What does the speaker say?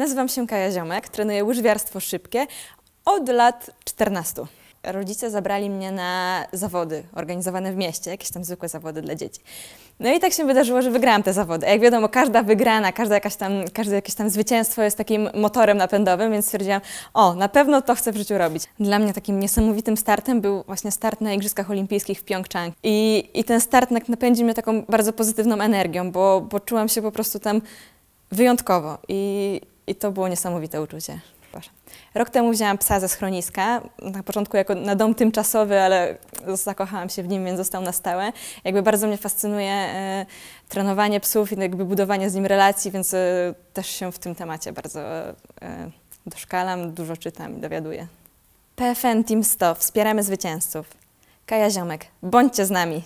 Nazywam się Kaja Ziomek, trenuję łyżwiarstwo szybkie od lat 14. Rodzice zabrali mnie na zawody organizowane w mieście, jakieś tam zwykłe zawody dla dzieci. No i tak się wydarzyło, że wygrałam te zawody. Jak wiadomo, każda wygrana, każda jakaś tam, każde jakieś tam zwycięstwo jest takim motorem napędowym, więc stwierdziłam, o, na pewno to chcę w życiu robić. Dla mnie takim niesamowitym startem był właśnie start na Igrzyskach Olimpijskich w Pjongczang. I, i ten start napędził mnie taką bardzo pozytywną energią, bo, bo czułam się po prostu tam wyjątkowo i, i to było niesamowite uczucie. Rok temu wzięłam psa ze schroniska, na początku jako na dom tymczasowy, ale zakochałam się w nim, więc został na stałe. Jakby bardzo mnie fascynuje e, trenowanie psów i jakby budowanie z nim relacji, więc e, też się w tym temacie bardzo e, doszkalam, dużo czytam i dowiaduję. PFN Team 100. Wspieramy zwycięzców. Kaja Ziomek. Bądźcie z nami.